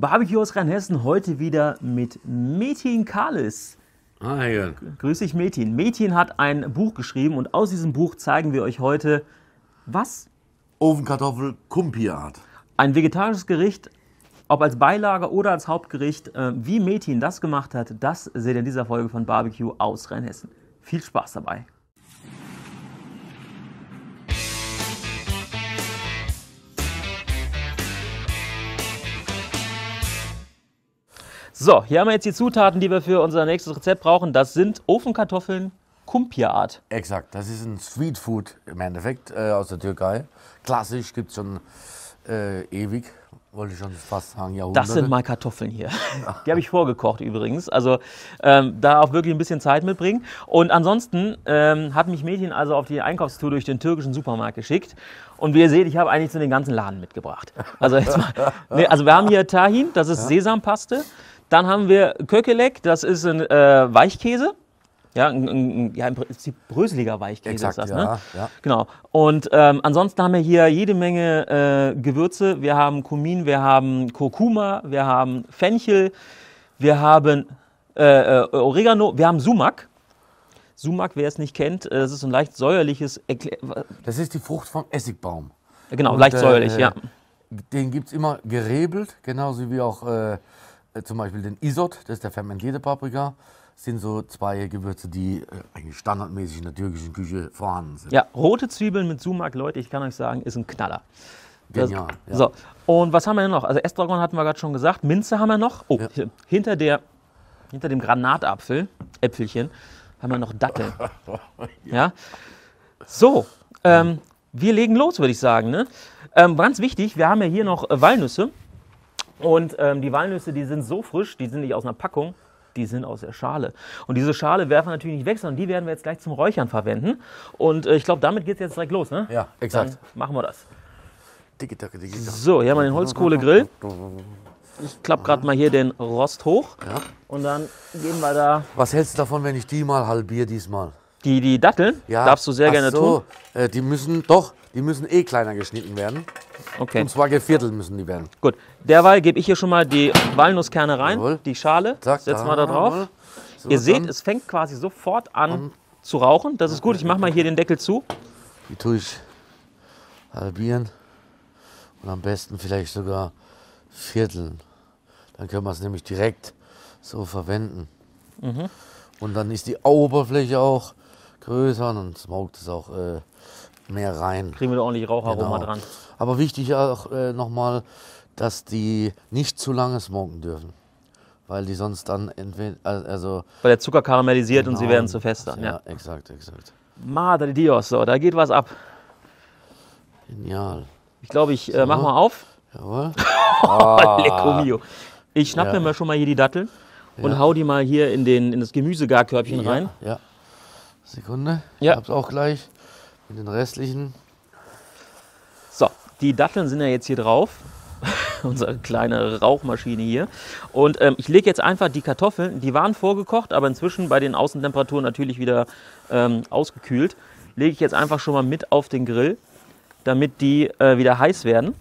Barbecue aus Rheinhessen heute wieder mit Metin Kalis. Ah, ja. Grüß dich, Metin. Metin hat ein Buch geschrieben und aus diesem Buch zeigen wir euch heute was? Ofenkartoffel Kumpiart. Ein vegetarisches Gericht, ob als Beilage oder als Hauptgericht. Äh, Wie Metin das gemacht hat, das seht ihr in dieser Folge von Barbecue aus Rheinhessen. Viel Spaß dabei. So, hier haben wir jetzt die Zutaten, die wir für unser nächstes Rezept brauchen. Das sind Ofenkartoffeln Kumpia-Art. Exakt, das ist ein Streetfood im Endeffekt äh, aus der Türkei. Klassisch, gibt es schon äh, ewig, wollte ich schon fast sagen, Jahrhunderte. Das sind mal Kartoffeln hier. Die habe ich vorgekocht übrigens. Also ähm, da auch wirklich ein bisschen Zeit mitbringen. Und ansonsten ähm, hat mich Mädchen also auf die Einkaufstour durch den türkischen Supermarkt geschickt. Und wie ihr seht, ich habe eigentlich so den ganzen Laden mitgebracht. Also, jetzt mal, nee, also wir haben hier Tahin, das ist Sesampaste. Dann haben wir Kökelek, das ist ein äh, Weichkäse. Ja, ein, ein, ja, im Prinzip bröseliger Weichkäse Exakt, ist das, ja, ne? ja. Genau. Und ähm, ansonsten haben wir hier jede Menge äh, Gewürze. Wir haben Kumin, wir haben Kurkuma, wir haben Fenchel, wir haben äh, äh, Oregano, wir haben Sumak. Sumak, wer es nicht kennt, äh, das ist ein leicht säuerliches, Erklä- Das ist die Frucht vom Essigbaum. genau, Und, leicht äh, säuerlich, ja. Den gibt es immer gerebelt, genauso wie auch äh, äh, zum Beispiel den Isot, das ist der fermentierte Paprika. Das sind so zwei Gewürze, die äh, eigentlich standardmäßig in der türkischen Küche vorhanden sind. Ja, rote Zwiebeln mit Sumak, Leute, ich kann euch sagen, ist ein Knaller. Das- Genial. Ja. So, und was haben wir denn noch? Also Estragon hatten wir gerade schon gesagt, Minze haben wir noch. Oh, Ja. hinter, der, hinter dem Granatapfel, Äpfelchen, haben wir noch Datteln. ja. So, ähm, wir legen los, würde ich sagen. Ne? Ähm, ganz wichtig, wir haben ja hier noch äh, Walnüsse. Und ähm, die Walnüsse, die sind so frisch, die sind nicht aus einer Packung, die sind aus der Schale. Und diese Schale werfen wir natürlich nicht weg, sondern die werden wir jetzt gleich zum Räuchern verwenden. Und äh, ich glaube, damit geht es jetzt direkt los. Ne? Ja, exakt. Dann machen wir das. So, hier haben wir den Holzkohlegrill. Ich klappe gerade mal hier den Rost hoch. Ja. Und dann geben wir da Was hältst du davon, wenn ich die mal halbiere diesmal? die, die Datteln. Ja, Darfst du sehr ach gerne so, tun. Äh, die müssen, doch, die müssen eh kleiner geschnitten werden. Okay, Und zwar geviertelt müssen die werden. gut. Derweil gebe ich hier schon mal die Walnusskerne rein, Jawohl. die Schale. Zack, Setzen wir da drauf. So, Ihr seht, es fängt quasi sofort an zu rauchen. Das ist gut. Ich mache mal hier den Deckel zu. Die tue ich halbieren und am besten vielleicht sogar vierteln. Dann können wir es nämlich direkt so verwenden. Mhm. Und dann ist die Oberfläche auch größer und dann smoked es auch äh, mehr rein. Kriegen wir da ordentlich Raucharoma Genau. dran. Aber wichtig auch äh, nochmal, dass die nicht zu lange smoken dürfen. Weil die sonst dann entweder, also Weil der Zucker karamellisiert und sie Genau. werden zu fest dann. Ja, Ja. exakt, exakt. Madre Dios, so, da geht was ab. Genial. Ich glaube, ich äh, mach mal auf. Jawohl. Lecco mio. Ich schnapp Ah. Ja. mir mal schon mal hier die Datteln und Ja. hau die mal hier in, den, in das Gemüsegarkörbchen rein. Ja, ja. Sekunde. Ja. Ich hab's auch gleich. Mit den restlichen. So, die Datteln sind ja jetzt hier drauf. Unsere kleine Rauchmaschine hier. Und ähm, ich lege jetzt einfach die Kartoffeln, die waren vorgekocht, aber inzwischen bei den Außentemperaturen natürlich wieder ähm, ausgekühlt. Lege ich jetzt einfach schon mal mit auf den Grill, damit die äh, wieder heiß werden.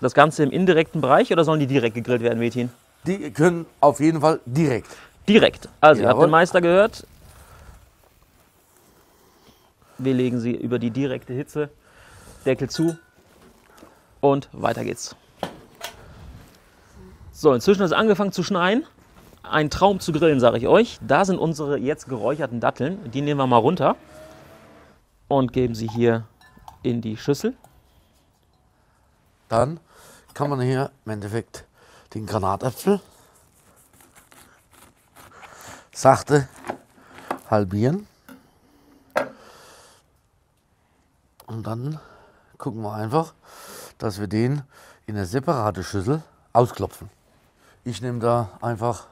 Das Ganze im indirekten Bereich oder sollen die direkt gegrillt werden, Mädchen? Die können auf jeden Fall direkt. Direkt. Also, ihr habt den Meister gehört. Wir legen sie über die direkte Hitze. Deckel zu. Und weiter geht's. So, inzwischen ist es angefangen zu schneien. Ein Traum zu grillen, sage ich euch. Da sind unsere jetzt geräucherten Datteln. Die nehmen wir mal runter und geben sie hier in die Schüssel. Dann kann man hier im Endeffekt den Granatapfel sachte halbieren. Und dann gucken wir einfach, dass wir den in eine separate Schüssel ausklopfen. Ich nehme da einfach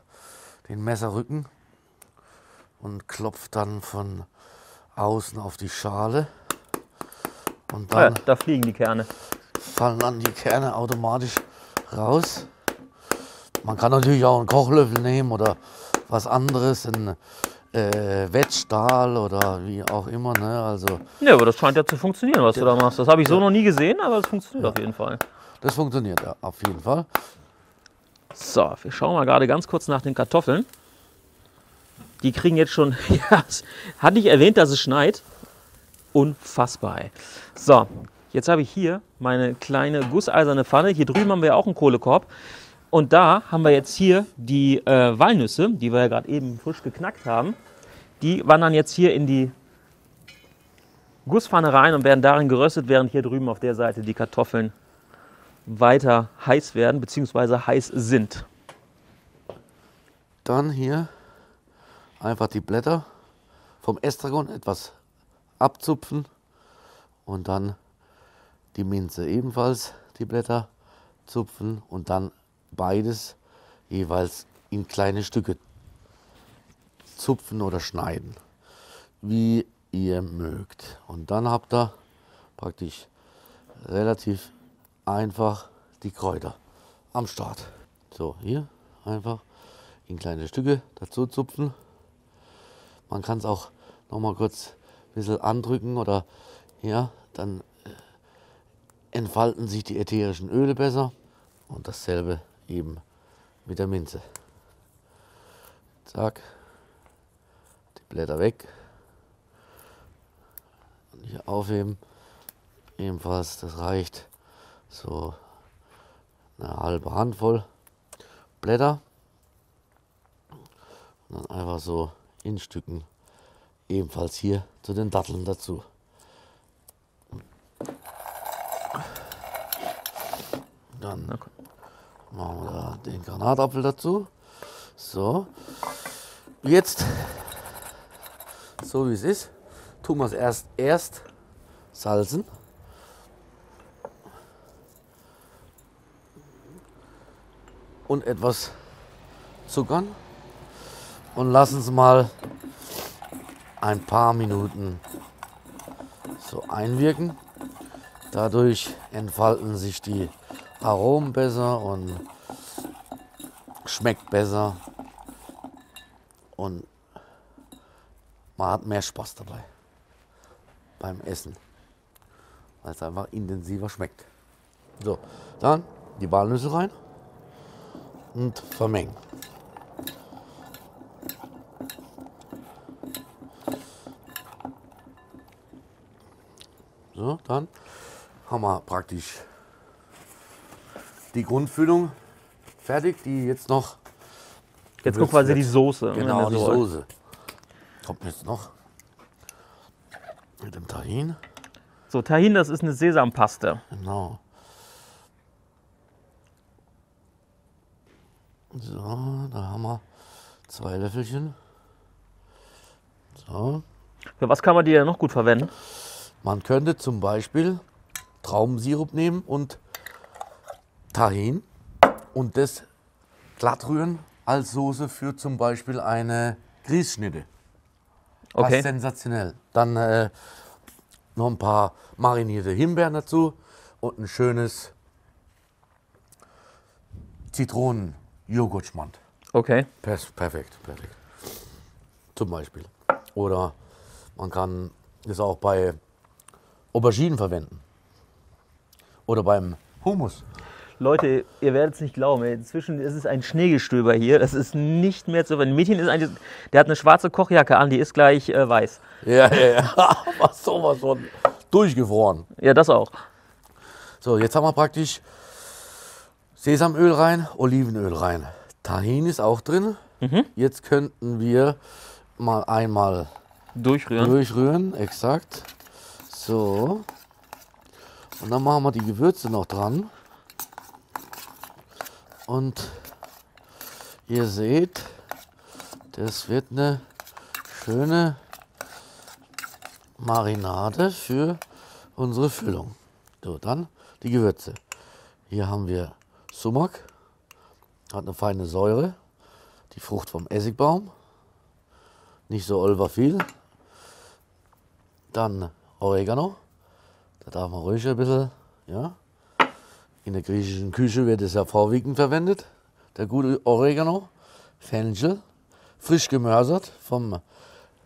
den Messerrücken und klopfe dann von außen auf die Schale. Und Ah ja, dann da fliegen die Kerne. fallen dann die Kerne automatisch raus. Man kann natürlich auch einen Kochlöffel nehmen oder was anderes, ein äh, Wettstahl oder wie auch immer. Ne? Also Ja, aber das scheint ja zu funktionieren, was du da machst. Das habe ich so noch nie gesehen, aber es funktioniert auf jeden Fall. das funktioniert ja auf jeden Fall. So, wir schauen mal gerade ganz kurz nach den Kartoffeln. Die kriegen jetzt schon. Ja, hatte ich erwähnt, dass es schneit? Unfassbar. Ey. So, jetzt habe ich hier meine kleine gusseiserne Pfanne. Hier drüben haben wir auch einen Kohlekorb. Und da haben wir jetzt hier die äh, Walnüsse, die wir ja gerade eben frisch geknackt haben. Die wandern jetzt hier in die Gusspfanne rein und werden darin geröstet, während hier drüben auf der Seite die Kartoffeln weiter heiß werden bzw. heiß sind. Dann hier einfach die Blätter vom Estragon etwas abzupfen und dann die Minze ebenfalls die Blätter zupfen und dann beides jeweils in kleine Stücke zupfen oder schneiden, wie ihr mögt. Und dann habt ihr praktisch relativ einfach die Kräuter am Start. So, hier einfach in kleine Stücke dazu zupfen. Man kann es auch noch mal kurz ein bisschen andrücken oder ja, dann äh, entfalten sich die ätherischen Öle besser. Und dasselbe eben mit der Minze. Zack, die Blätter weg. Und hier aufheben. Ebenfalls, das reicht so eine halbe Handvoll Blätter. Und dann einfach so in Stücken ebenfalls hier zu den Datteln dazu. Dann machen wir da den Granatapfel dazu. So, jetzt, so wie es ist, tun wir es erst, erst salzen. Und etwas zuckern und lassen es mal ein paar Minuten so einwirken. Dadurch entfalten sich die Aromen besser und schmeckt besser und man hat mehr Spaß dabei beim Essen, weil es einfach intensiver schmeckt. So, dann die Walnüsse rein und vermengen. So, dann haben wir praktisch die Grundfüllung fertig, die jetzt noch. Jetzt kommt quasi die Soße. Genau, wenn die ihr so wollt. Soße. Kommt jetzt noch mit dem Tahin. So, Tahin, das ist eine Sesampaste. Genau. So, da haben wir zwei Löffelchen. So. Für was kann man die denn noch gut verwenden? Man könnte zum Beispiel Traubensirup nehmen und Tahin und das glatt rühren als Soße für zum Beispiel eine Grießschnitte. Passt Okay. sensationell. Dann äh, noch ein paar marinierte Himbeeren dazu und ein schönes Zitronen-Joghurtschmand. Okay. Pers perfekt, perfekt. Zum Beispiel. Oder man kann das auch bei Auberginen verwenden. Oder beim Hummus. Leute, ihr werdet es nicht glauben. Inzwischen ist es ein Schneegestöber hier. Das ist nicht mehr zu verwenden. Mädchen ist eigentlich, der hat eine schwarze Kochjacke an, die ist gleich äh, weiß. Ja, ja, ja. Aber sowas von durchgefroren. Ja, das auch. So, jetzt haben wir praktisch Sesamöl rein, Olivenöl rein. Tahin ist auch drin. Jetzt könnten wir mal einmal Durchrühren. durchrühren, exakt. So. Und dann machen wir die Gewürze noch dran. Und ihr seht, das wird eine schöne Marinade für unsere Füllung. So, dann die Gewürze. Hier haben wir Sumak, hat eine feine Säure, die Frucht vom Essigbaum, nicht so olver viel. Dann Oregano, da darf man ruhig ein bisschen, ja. In der griechischen Küche wird es ja vorwiegend verwendet, der gute Oregano, Fenchel, frisch gemörsert vom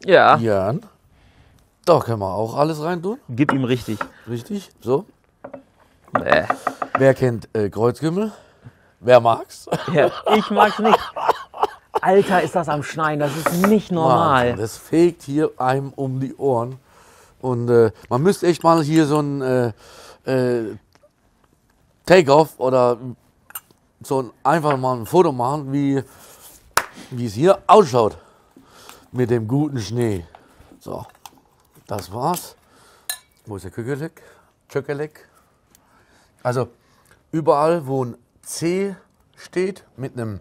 Ja, Jörn. Da können wir auch alles rein tun, gib ihm richtig. richtig, so. Bäh. Wer kennt äh, Kreuzkümmel? Wer mag's? Ja, ich mag's nicht. Alter, ist das am Schneiden, das ist nicht normal. Wahnsinn, Das fegt hier einem um die Ohren. Und äh, man müsste echt mal hier so ein äh, äh, Take-off oder so ein, einfach mal ein Foto machen, wie wie es hier ausschaut mit dem guten Schnee. So, das war's. Wo ist der Kökelek? Kökelek. Also überall, wo ein C steht mit einem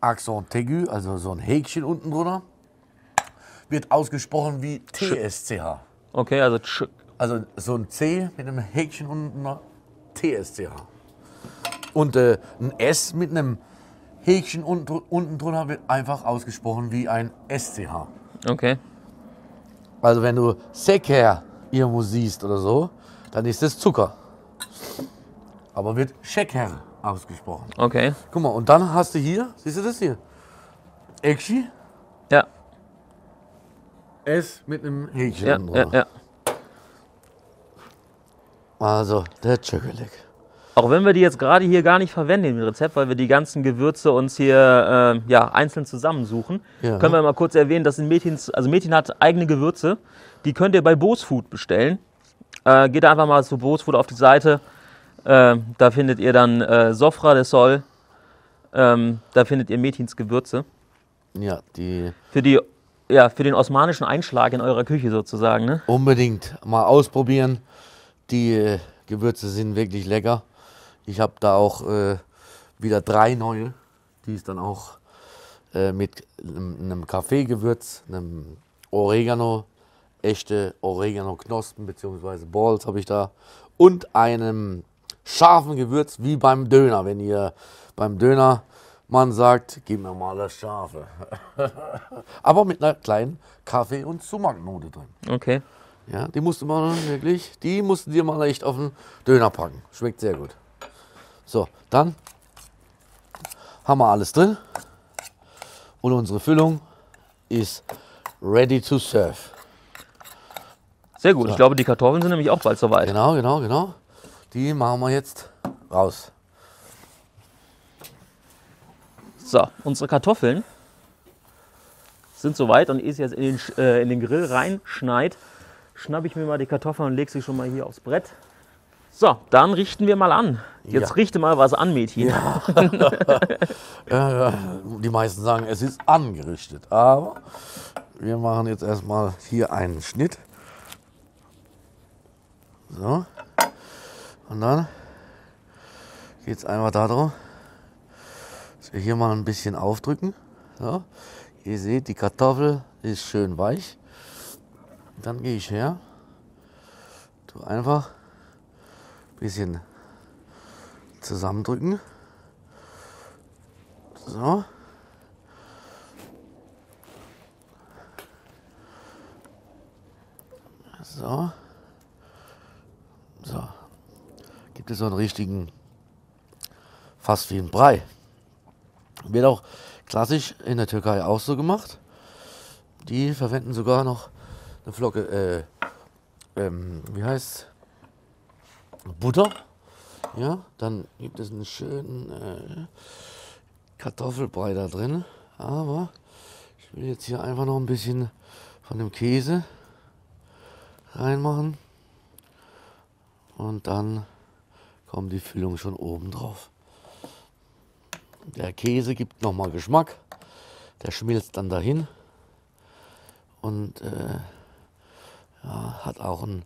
Accent aigu, also so ein Häkchen unten drunter, wird ausgesprochen wie TSCH. Okay, also tsch, Also so ein C mit einem Häkchen unten drunter, TSCH. Und äh, ein S mit einem Häkchen unten, unten drunter wird einfach ausgesprochen wie ein SCH. okay. Also wenn du Secker irgendwo siehst oder so, dann ist das Zucker. Aber wird Schecker ausgesprochen. Okay. Guck mal, und dann hast du hier, siehst du das hier? Ekshi, Ja, S mit einem Häkchen ja, unten ja, drunter. ja. Also der Chocolate. Auch wenn wir die jetzt gerade hier gar nicht verwenden im Rezept, weil wir die ganzen Gewürze uns hier äh, ja, einzeln zusammensuchen, Ja. können wir mal kurz erwähnen, dass in Mädchens, also Mädchen hat eigene Gewürze, die könnt ihr bei Bose Food bestellen. Äh, geht einfach mal zu Bose Food auf die Seite, äh, da findet ihr dann äh, Sofra de Sol, ähm, da findet ihr Mädchens Gewürze. Ja, die Für, die, ja, für den osmanischen Einschlag in eurer Küche sozusagen. Ne? unbedingt mal ausprobieren. Die äh, Gewürze sind wirklich lecker. Ich habe da auch äh, wieder drei neue, die ist dann auch äh, mit einem, Kaffeegewürz, einem Oregano, echte Oregano-Knospen bzw. Balls habe ich da und einem scharfen Gewürz wie beim Döner. Wenn ihr beim Döner man sagt, gib mir mal das Scharfe. Aber mit einer kleinen Kaffee- und Sumaknote drin. Okay. Ja, die musste man wirklich, die mussten dir mal echt auf den Döner packen. Schmeckt sehr gut. So, dann haben wir alles drin. Und unsere Füllung ist ready to serve. Sehr gut. Ich glaube, die Kartoffeln sind nämlich auch bald soweit. Genau, genau, genau. Die machen wir jetzt raus. So, unsere Kartoffeln sind soweit und sie jetzt in den, äh, in den Grill reinschneit, schnappe ich mir mal die Kartoffeln und lege sie schon mal hier aufs Brett. So, dann richten wir mal an. Jetzt Ja. richte mal was an, Mädchen. Äh, die meisten sagen, es ist angerichtet. Aber wir machen jetzt erstmal hier einen Schnitt. So. Und dann geht es einfach darum, dass wir hier mal ein bisschen aufdrücken. So. Ihr seht, die Kartoffel ist schön weich. Dann gehe ich her, tu einfach ein bisschen zusammendrücken. So. So. So. Gibt es so einen richtigen, fast wie ein Brei. Wird auch klassisch in der Türkei auch so gemacht. Die verwenden sogar noch eine Flocke, äh, ähm, wie heißt Butter. Ja, dann gibt es einen schönen äh, Kartoffelbrei da drin. Aber ich will jetzt hier einfach noch ein bisschen von dem Käse reinmachen. Und dann kommt die Füllung schon oben drauf. Der Käse gibt nochmal Geschmack. Der schmilzt dann dahin. Und äh, ja, hat auch einen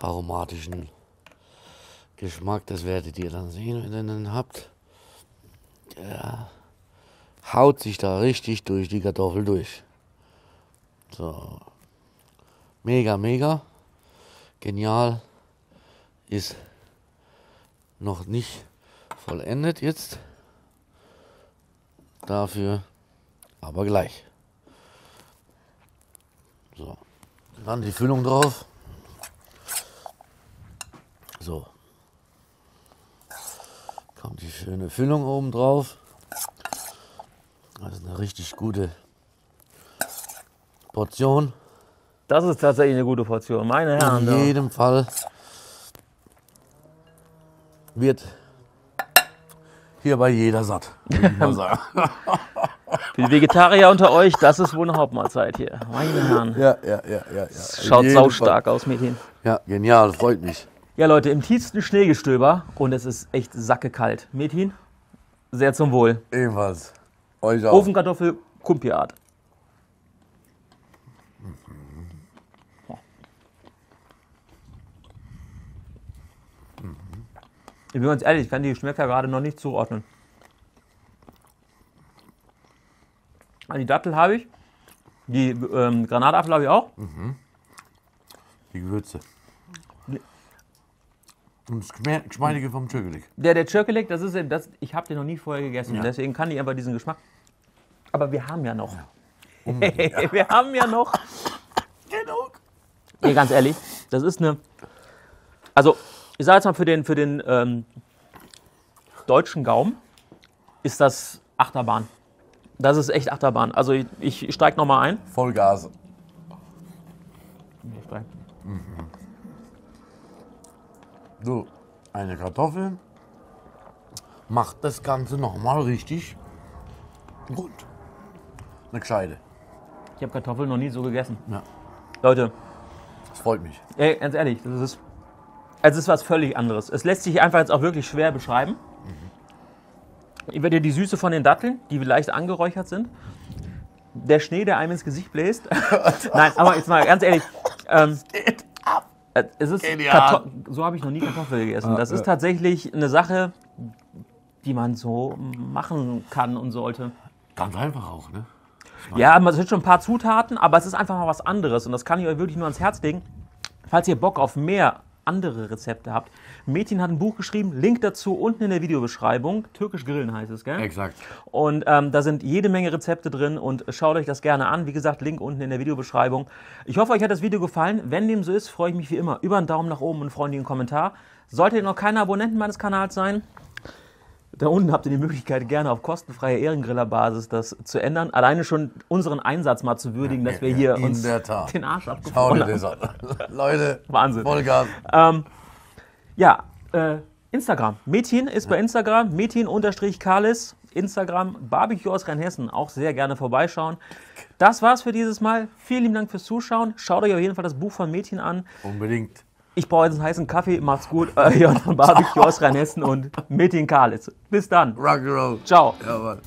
aromatischen Geschmack. Das werdet ihr dann sehen, wenn ihr den habt. Der haut sich da richtig durch die Kartoffel durch. So. Mega, mega. Genial. Ist noch nicht vollendet jetzt. Dafür aber gleich. So. Dann die Füllung drauf. So. Kommt die schöne Füllung oben drauf. Das ist eine richtig gute Portion. Das ist tatsächlich eine gute Portion. Meine Herren. In jedem Fall wird hier bei jeder satt. Für die Vegetarier unter euch, das ist wohl eine Hauptmahlzeit hier. Meine Herren. ja, ja, ja, ja. ja. Schaut Jeden saustark aus, Mädchen. Ja, genial, freut mich. Ja, Leute, im tiefsten Schneegestöber und es ist echt sackekalt. Mädchen, sehr zum Wohl. Ebenfalls. Euch auch. Ofenkartoffel, Kumpiart. Ich bin ganz ehrlich, ich kann die Geschmäcker gerade noch nicht zuordnen. Die Dattel habe ich, die ähm, Granatapfel habe ich auch. Die Gewürze. Und das Geschmeidige vom Türgelik. Der, der Chirkelik, das ist eben das, ich habe den noch nie vorher gegessen, Ja. deswegen kann ich einfach diesen Geschmack. Aber wir haben ja noch. wir haben ja noch. Genug. Nee, ganz ehrlich, das ist eine. Also, ich sage jetzt mal, für den, für den ähm, deutschen Gaumen ist das Achterbahn. Das ist echt Achterbahn. Also, ich, ich steige nochmal ein. Vollgas. So, eine Kartoffel macht das Ganze nochmal richtig gut. Eine gescheite. Ich habe Kartoffeln noch nie so gegessen. Ja, Leute, das freut mich. ey, ganz ehrlich, das ist. Es ist was völlig anderes. Es lässt sich einfach jetzt auch wirklich schwer beschreiben. Ich werde die Süße von den Datteln, die leicht angeräuchert sind. Der Schnee, der einem ins Gesicht bläst. Nein, aber jetzt mal ganz ehrlich. Ähm, äh, es ist so habe ich noch nie Kartoffel gegessen. Das ist tatsächlich eine Sache, die man so machen kann und sollte. Ganz einfach auch, ne? Ja, man hat schon ein paar Zutaten, aber es ist einfach mal was anderes. Und das kann ich euch wirklich nur ans Herz legen. Falls ihr Bock auf mehr andere Rezepte habt. Metin hat ein Buch geschrieben, Link dazu unten in der Videobeschreibung. Türkisch Grillen heißt es, gell? Exakt. Und ähm, da sind jede Menge Rezepte drin und schaut euch das gerne an. Wie gesagt, Link unten in der Videobeschreibung. Ich hoffe, euch hat das Video gefallen. Wenn dem so ist, freue ich mich wie immer über einen Daumen nach oben und einen freundlichen Kommentar. Solltet ihr noch keine Abonnenten meines Kanals sein, da unten habt ihr die Möglichkeit, gerne auf kostenfreie Ehrengrillerbasis das zu ändern. Alleine schon unseren Einsatz mal zu würdigen, dass wir hier in uns den Arsch abgefroren haben. Leute, Wahnsinn. Vollgas. Ähm, ja, äh, Instagram. Metin ist bei Instagram. Metin-Kalis. Instagram. Barbecue aus Rheinhessen. Auch sehr gerne vorbeischauen. Das war's für dieses Mal. Vielen lieben Dank fürs Zuschauen. Schaut euch auf jeden Fall das Buch von Metin an. Unbedingt. Ich brauche jetzt einen heißen Kaffee. Macht's gut. Euer Jon von Barbecue aus Rheinhessen und Metin Kalis. Bis dann. Rock'n'Roll. Ciao. Jawohl.